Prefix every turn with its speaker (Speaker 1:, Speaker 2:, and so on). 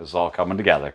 Speaker 1: It's all coming together.